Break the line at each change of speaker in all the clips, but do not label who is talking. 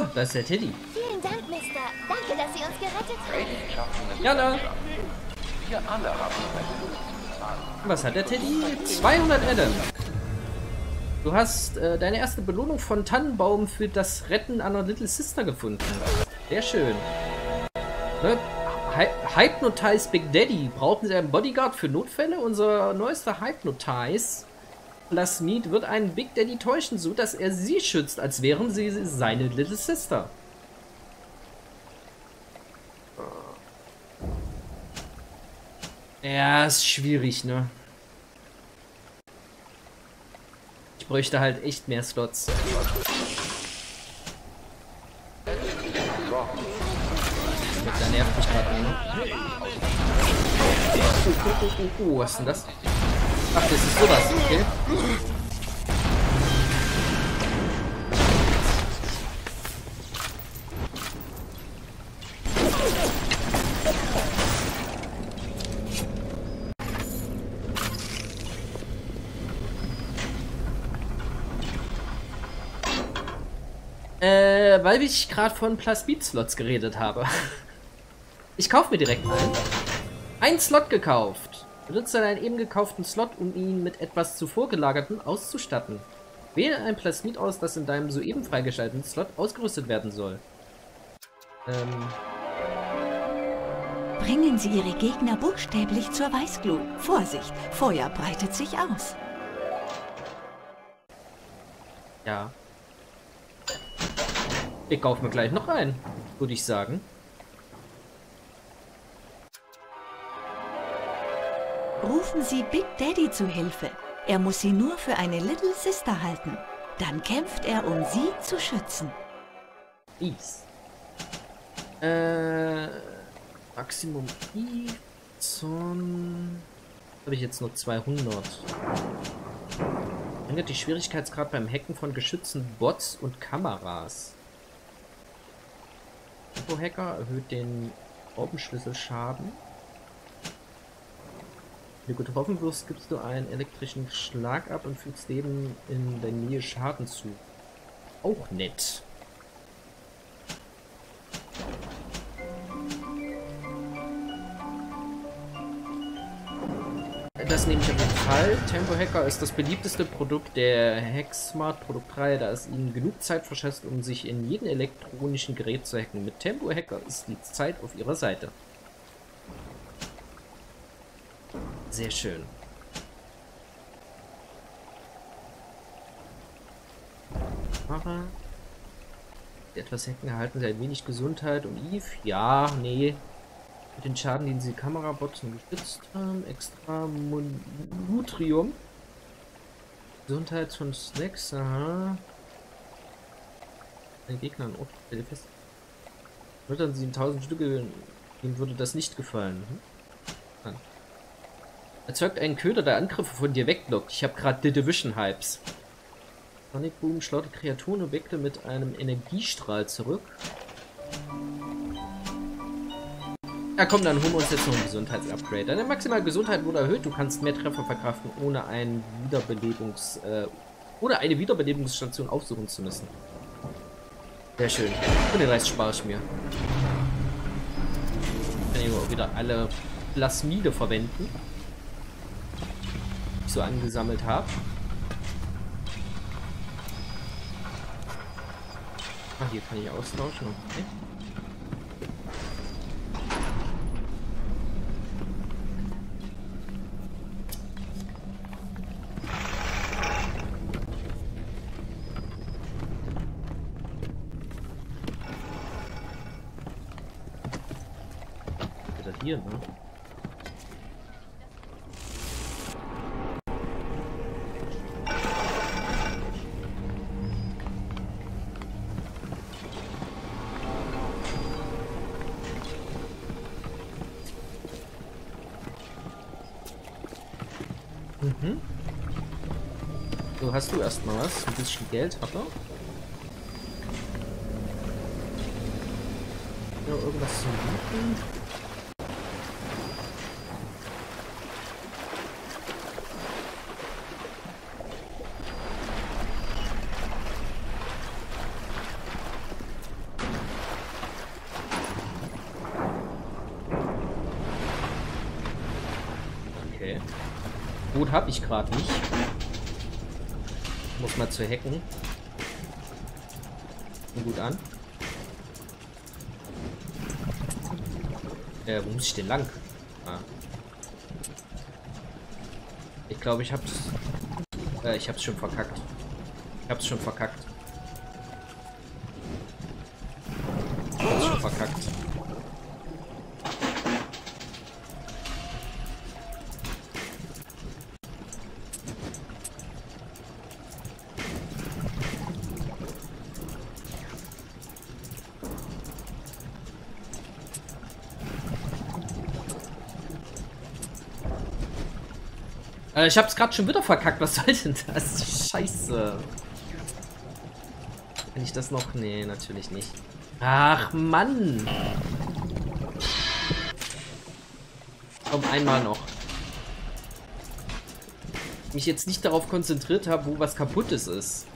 einen Vordenker.
Oh, da ist der Teddy.
Vielen Dank, Mister. Danke, dass Sie uns gerettet haben.
Jana.
Wir alle haben.
Was hat der Teddy? 200 Adam. Du hast äh, deine erste Belohnung von Tannenbaum für das Retten einer Little Sister gefunden. Sehr schön. Ne? Hy Hypnotize Big Daddy. Brauchen Sie einen Bodyguard für Notfälle? Unser neuester Hypnotize Plasmid wird einen Big Daddy täuschen, so dass er sie schützt, als wären sie seine Little Sister. Ja, ist schwierig, ne? Ich bräuchte halt echt mehr Slots. Da nervt mich gerade ne? Oh, oh, was ist denn das? Ach, das ist sowas, okay. Äh, weil ich gerade von Plasmid-Slots geredet habe. Ich kaufe mir direkt einen. Ein Slot gekauft. Benutze deinen eben gekauften Slot, um ihn mit etwas zuvor gelagerten auszustatten. Wähle ein Plasmid aus, das in deinem soeben freigeschalteten Slot ausgerüstet werden soll. Ähm.
Bringen Sie Ihre Gegner buchstäblich zur Weißglut. Vorsicht, Feuer breitet sich aus.
Ja. Ich kaufe mir gleich noch einen, würde ich sagen.
Rufen Sie Big Daddy zu Hilfe. Er muss Sie nur für eine Little Sister halten. Dann kämpft er, um Sie zu schützen.
Is. Äh, Maximum I. Zon. Habe ich jetzt nur 200. Ändert die Schwierigkeitsgrad beim Hacken von geschützten Bots und Kameras. Tempo-Hacker erhöht den Raubenschlüsselschaden. Wenn du getroffen wirst, gibst du einen elektrischen Schlag ab und fügst dem in der Nähe Schaden zu. Auch nett. Das nehme ich auf jeden Fall. Tempo Hacker ist das beliebteste Produkt der Hacksmart Produktreihe, da es ihnen genug Zeit verschafft, um sich in jedem elektronischen Gerät zu hacken. Mit Tempo Hacker ist die Zeit auf ihrer Seite. Sehr schön. Fahrer. Etwas Hacken erhalten sie ein wenig Gesundheit und Eve. Ja, nee. Mit den Schaden, den sie Kamerabotten gestützt haben. Extra Mon Nutrium. Gesundheit von Snacks. Aha. Ein Gegner an Ort fest. Würden sie in tausend Stücke. Ihm würde das nicht gefallen. Hm? Erzeugt einen Köder, der Angriffe von dir weglockt. Ich habe gerade The Division Hypes. Sonic Boom schleudert Kreaturen und Objekte mit einem Energiestrahl zurück. Ja komm, dann holen wir uns jetzt noch ein Gesundheitsupgrade. Deine maximale Gesundheit wurde erhöht. Du kannst mehr Treffer verkraften, ohne ein Wiederbelebungs... Äh, ohne eine Wiederbelebungsstation aufsuchen zu müssen. Sehr schön. Und den Rest spare ich mir. Ich kann hier auch wieder alle Plasmide verwenden. So angesammelt habe. Ah, hier kann ich austauschen. Okay. Hier, ne? hast du erstmal was? Ein bisschen Geld hat er. Ja, irgendwas zum Bieten. Okay. Gut, hab ich gerade nicht. Muss mal zu hacken. Fängt gut an. Äh, wo muss ich denn lang? Ah. Ich glaube, ich hab's. Äh, ich hab's schon verkackt. Ich hab's schon verkackt. Äh, ich hab's gerade schon wieder verkackt. Was soll denn das? Scheiße. Kann ich das noch? Nee, natürlich nicht. Ach, Mann. Komm, einmal noch. Mich jetzt nicht darauf konzentriert habe, wo was kaputtes ist.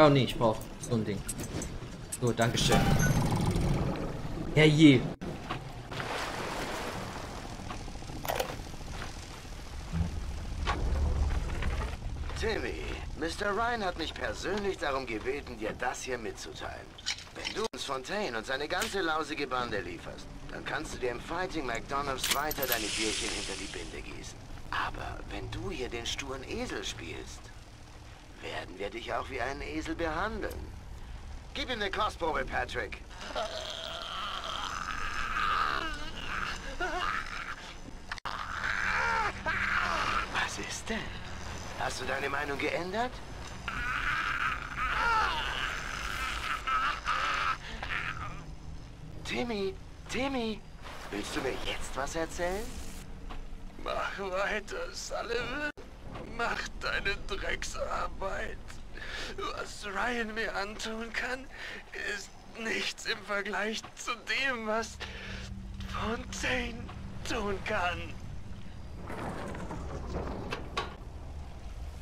Oh nee, ich brauche so ein Ding. So, Dankeschön. Herrje.
Timmy, Mr. Ryan hat mich persönlich darum gebeten, dir das hier mitzuteilen. Wenn du uns Fontaine und seine ganze lausige Bande lieferst, dann kannst du dir im Fighting McDonald's weiter deine Bierchen hinter die Binde gießen. Aber wenn du hier den sturen Esel spielst, wir dich auch wie einen Esel behandeln. Gib ihm eine Kostprobe, Patrick. Was ist denn? Hast du deine Meinung geändert? Timmy, Timmy, willst du mir jetzt was erzählen?
Mach weiter, Sullivan. Mach deine Drecksarbeit. Was Ryan mir antun kann, ist nichts im Vergleich zu dem, was Fontaine tun kann.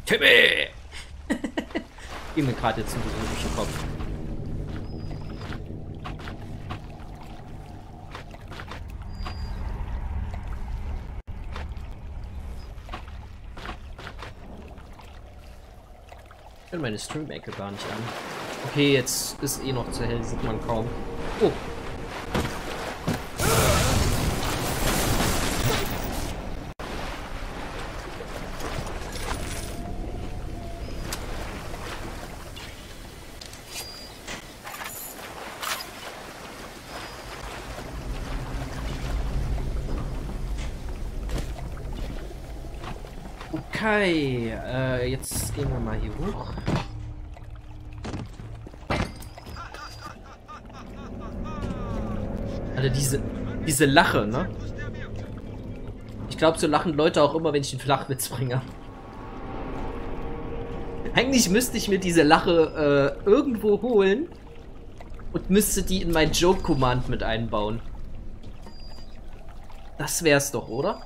Timmy! Ihm mir gerade jetzt ein bisschen durch den Kopf. Kann meine Stream-Ecke gar nicht an. Okay, jetzt ist eh noch zu hell, sieht man kaum. Oh, Okay, äh, jetzt gehen wir mal hier hoch. Alter, diese, diese Lache, ne? Ich glaube, so lachen Leute auch immer, wenn ich einen Flachwitz bringe. Eigentlich müsste ich mir diese Lache äh, irgendwo holen und müsste die in mein Joke-Command mit einbauen. Das wär's doch, oder?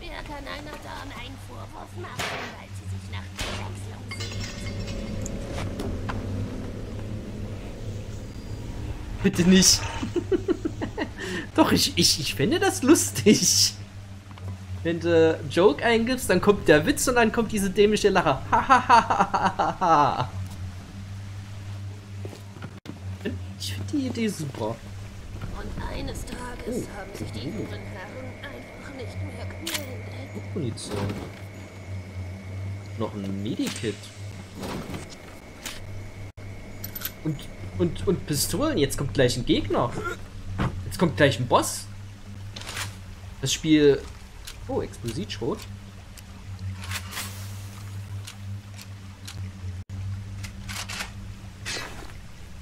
Wer kann einer Dame einen Vorwurf machen, weil sie sich nach Verwechslung sehnt?
Bitte nicht. Doch, ich, ich, ich finde das lustig. Wenn du Joke eingibst, dann kommt der Witz und dann kommt diese dämliche Lache. Hahaha. ich finde die Idee super.
Und eines Tages haben sich die jungen Herren einfach nicht mehr gemeldet.
Munition noch ein Medikit. Und, und, und Pistolen. Jetzt kommt gleich ein Gegner. Jetzt kommt gleich ein Boss. Das Spiel... Oh, Explosivschrot.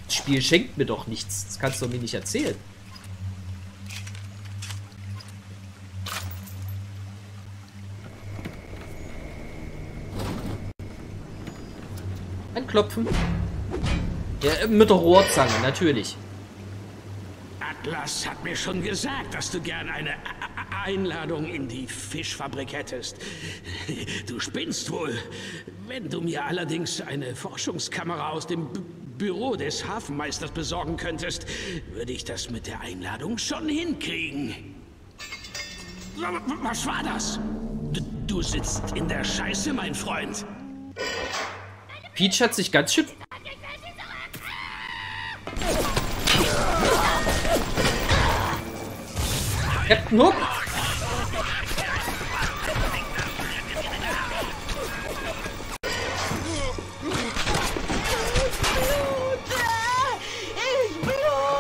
Das Spiel schenkt mir doch nichts. Das kannst du mir nicht erzählen. Klopfen. Ja, mit der Rohrzange, natürlich.
Atlas hat mir schon gesagt, dass du gern eine Einladung in die Fischfabrik hättest. Du spinnst wohl. Wenn du mir allerdings eine Forschungskamera aus dem B Büro des Hafenmeisters besorgen könntest, würde ich das mit der Einladung schon hinkriegen. Was war das? Du sitzt in der Scheiße, mein Freund.
Peach hat sich ganz schön... Captain Hook?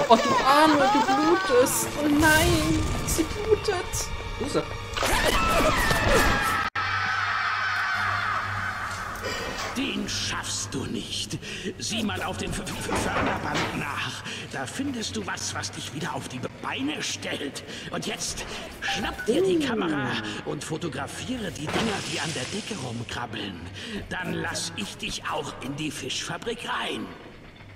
Oh, du Arme, du blutest. Oh nein, sie blutet. Wo
Den schaffst du nicht. Sieh mal auf F Förderband nach. Da findest du was, was dich wieder auf die Beine stellt. Und jetzt schnapp dir die Kamera und fotografiere die Dinger, die an der Decke rumkrabbeln. Dann lass ich dich auch in die Fischfabrik rein.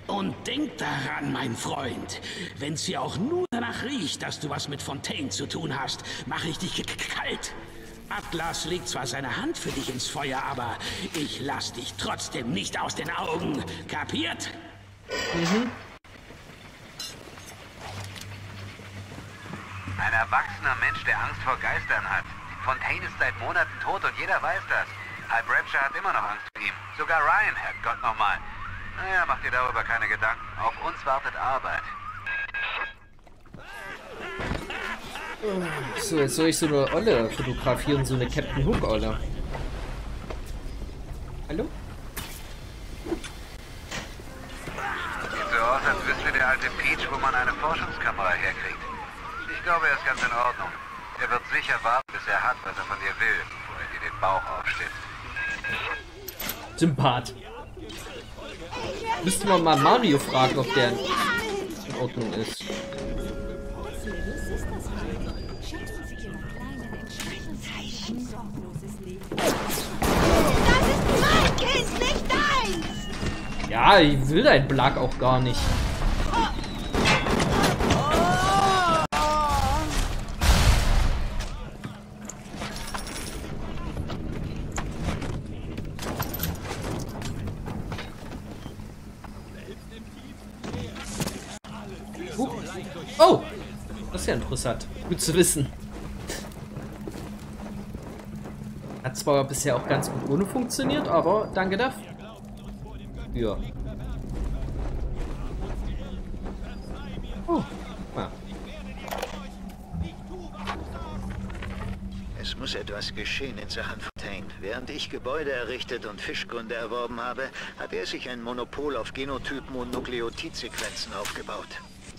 Und denk daran, mein Freund, wenn's hier auch nur danach riecht, dass du was mit Fontaine zu tun hast, mache ich dich kalt. Atlas legt zwar seine Hand für dich ins Feuer, aber ich lass dich trotzdem nicht aus den Augen. Kapiert?
Ein erwachsener Mensch, der Angst vor Geistern hat. Fontaine ist seit Monaten tot und jeder weiß das. Halb Rapture hat immer noch Angst vor ihm. Sogar Ryan, Herrgott nochmal. Naja, mach dir darüber keine Gedanken. Auf uns wartet Arbeit.
So, jetzt soll ich so eine Olle fotografieren, so eine Captain Hook Olle. Hallo?
Sieht so aus, als wüsste der alte Peach, wo man eine Forschungskamera herkriegt. Ich glaube, er ist ganz in Ordnung. Er wird sicher warten, bis er hat, was er von dir will, bevor er dir den Bauch aufschlitzt.
Sympath. Müsste man mal Mario fragen, ob der in Ordnung ist. Ja, ich will dein Blag auch gar nicht. Oh! Das ist ja interessant. Gut zu wissen. Hat zwar bisher auch ganz gut ohne funktioniert, aber danke dafür. Ja. Oh. Ah.
Es muss etwas geschehen in Sachen Fontaine. Während ich Gebäude errichtet und Fischgründe erworben habe, hat er sich ein Monopol auf Genotypen und Nukleotidsequenzen aufgebaut.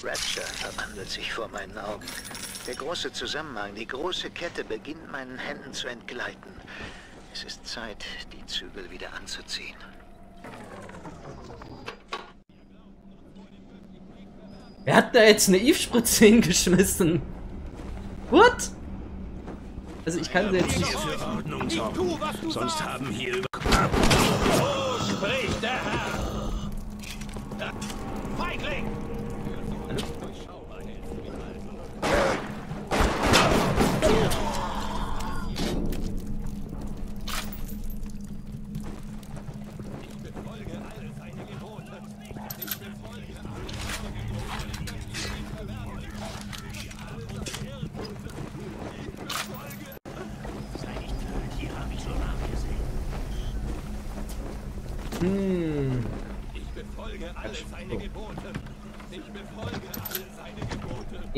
Rapture verwandelt sich vor meinen Augen. Der große Zusammenhang, die große Kette beginnt meinen Händen zu entgleiten. Es ist Zeit, die Zügel wieder anzuziehen.
Wer hat da jetzt eine Eve-Spritze hingeschmissen? What? Also ich kann sie jetzt nicht...
Für Ordnung sorgen. Sonst haben hier über...
Spricht der Herr! Feigling!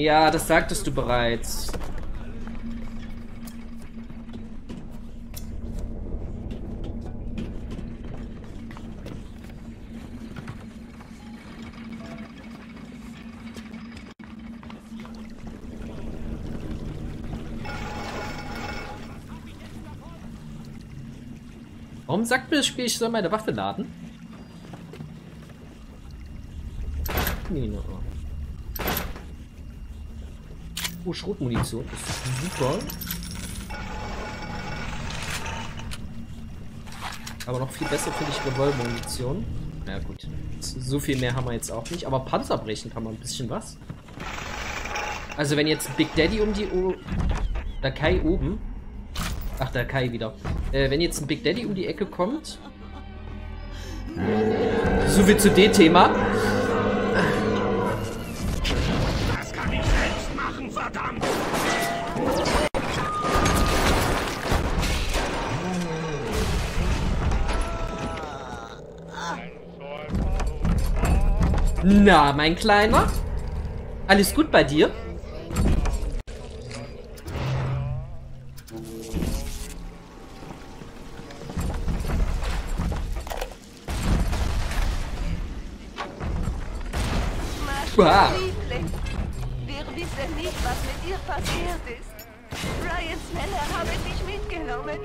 Ja, das sagtest du bereits. Warum sagt mir das Spiel, ich soll meine Waffe laden? Schrotmine. Oh, Schrotmunition. Das ist super. Aber noch viel besser finde ich Revolvermunition. Na ja, gut. So viel mehr haben wir jetzt auch nicht. Aber Panzerbrechen kann man ein bisschen was. Also wenn jetzt Big Daddy um die... O der Kai oben... Ach, der Kai wieder. Äh, wenn jetzt ein Big Daddy um die Ecke kommt... So viel zu dem Thema. Na, mein Kleiner? Alles gut bei dir?
Wir wissen nicht, was mit dir passiert ist. Ryans Männer haben dich mitgenommen.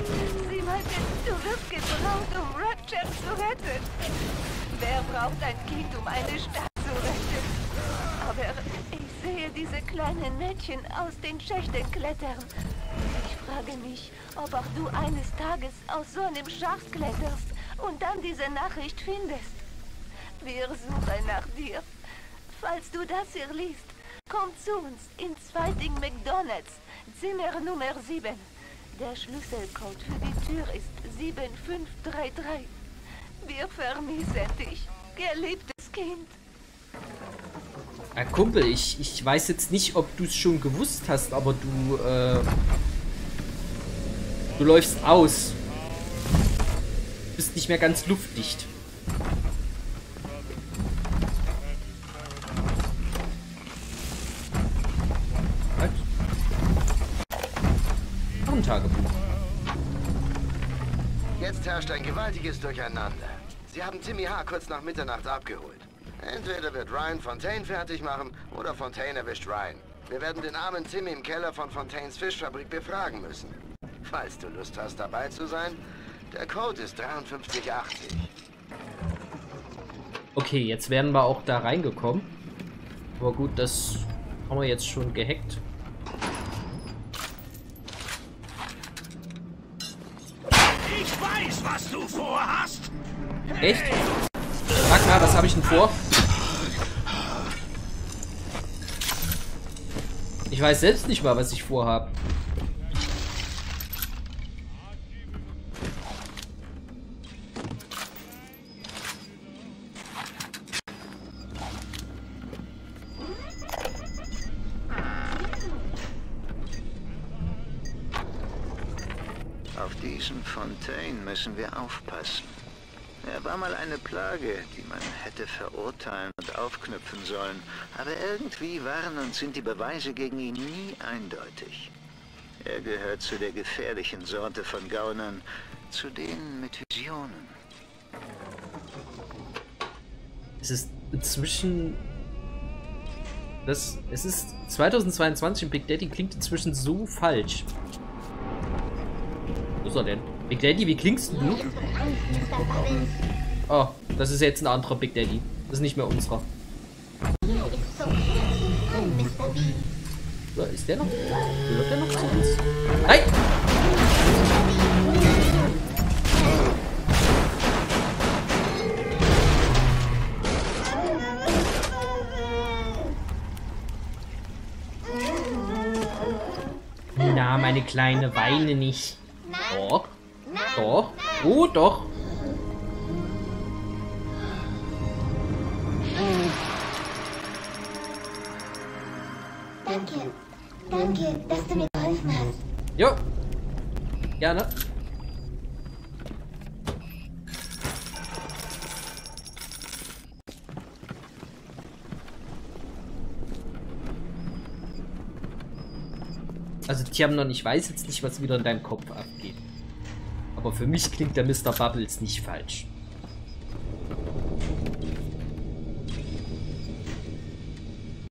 Sie meinten, du wirst gebraucht, um Rapture zu retten. Wer braucht ein Kind, um eine Stadt zu retten? Aber ich sehe diese kleinen Mädchen aus den Schächten klettern. Ich frage mich, ob auch du eines Tages aus so einem Schacht kletterst und dann diese Nachricht findest. Wir suchen nach dir. Falls du das hier liest, komm zu uns in Zweiting McDonalds, Zimmer Nummer 7. Der Schlüsselcode für die Tür ist 7533. Wir vermissen dich, geliebtes Kind.
Ja, Kumpel, ich, ich weiß jetzt nicht, ob du es schon gewusst hast, aber du, äh, du läufst aus. Bist nicht mehr ganz luftdicht. Was? Noch ein Tagebuch.
Jetzt herrscht ein gewaltiges Durcheinander. Sie haben Timmy H. kurz nach Mitternacht abgeholt. Entweder wird Ryan Fontaine fertig machen oder Fontaine erwischt Ryan. Wir werden den armen Timmy im Keller von Fontaines Fischfabrik befragen müssen. Falls du Lust hast, dabei zu sein, der Code ist 5380.
Okay, jetzt werden wir auch da reingekommen. Aber gut, das haben wir jetzt schon gehackt.
Ich weiß, was du vorhast!
Echt? Sag mal, was habe ich denn vor? Ich weiß selbst nicht mal, was ich vorhabe.
Auf diesen Fontaine müssen wir aufpassen. Er war mal eine Plage, die man hätte verurteilen und aufknüpfen sollen. Aber irgendwie waren und sind die Beweise gegen ihn nie eindeutig. Er gehört zu der gefährlichen Sorte von Gaunern, zu denen mit Visionen.
Es ist inzwischen... Das, es ist 2022 und Big Daddy klingt inzwischen so falsch. Wo ist er denn? Big Daddy, wie klingst du? Oh, das ist jetzt ein anderer Big Daddy. Das ist nicht mehr unserer. Oder ist der noch? Gehört der noch zu uns? Nein! Na, meine kleine, weine nicht. Doch. Doch. Oh, doch.
Danke. Danke, dass du mir geholfen hast.
Jo. Gerne. Also, Tiamnon, ich weiß jetzt nicht, was wieder in deinem Kopf abgeht. Aber für mich klingt der Mr. Bubbles nicht falsch.